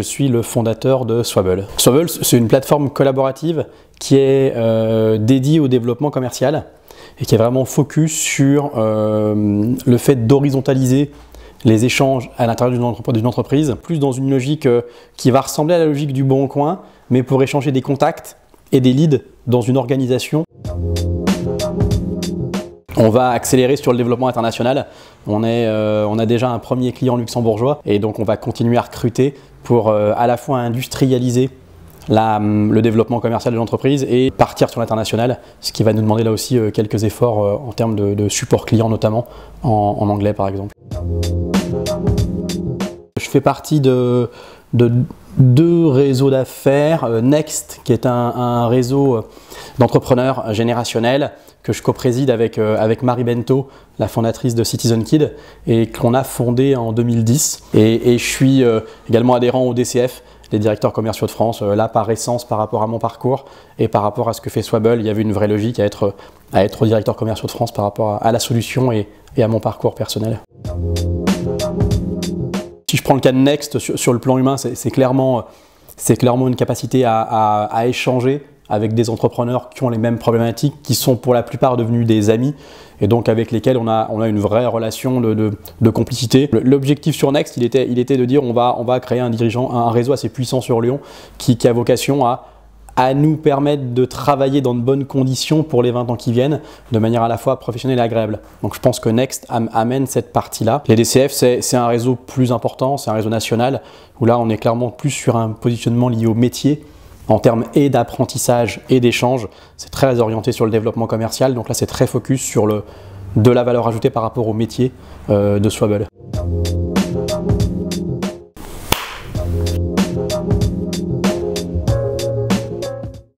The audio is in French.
suis le fondateur de Swabble. Swabble, c'est une plateforme collaborative qui est euh, dédiée au développement commercial et qui est vraiment focus sur euh, le fait d'horizontaliser les échanges à l'intérieur d'une entreprise, plus dans une logique euh, qui va ressembler à la logique du bon coin, mais pour échanger des contacts et des leads dans une organisation. On va accélérer sur le développement international. On a déjà un premier client luxembourgeois et donc on va continuer à recruter pour euh, à la fois industrialiser hum, le développement commercial de l'entreprise et partir sur l'international, ce qui va nous demander là aussi euh, quelques efforts en termes de, support client notamment en, anglais par exemple. Je fais partie de, deux réseaux d'affaires. Next, qui est un réseau d'entrepreneurs générationnels que je co-préside avec, euh, avec Marie Bento, la fondatrice de Citizen Kid, et qu'on a fondé en 2010. Et, je suis euh, également adhérent au DCF, les directeurs commerciaux de France. Euh, là, par essence, par rapport à mon parcours et par rapport à ce que fait Swabble, il y avait une vraie logique à être, à être directeur commerciaux de France par rapport à, la solution et, et, à mon parcours personnel. Si je prends le cas de Next sur, le plan humain, c'est clairement, clairement une capacité à, à échanger avec des entrepreneurs qui ont les mêmes problématiques, qui sont pour la plupart devenus des amis et donc avec lesquels on a, on a une vraie relation de, de, complicité. L'objectif sur Next, il était, il était de dire on va, on va créer un dirigeant, un réseau assez puissant sur Lyon qui a vocation à à nous permettre de travailler dans de bonnes conditions pour les 20 ans qui viennent, de manière à la fois professionnelle et agréable. Donc je pense que Next amène cette partie-là. Les DCF, c'est un réseau plus important, c'est un réseau national, où là on est clairement plus sur un positionnement lié au métier en termes et d'apprentissage et d'échange. C'est très orienté sur le développement commercial. Donc là, c'est très focus sur le, de la valeur ajoutée par rapport au métier euh, de Swabble.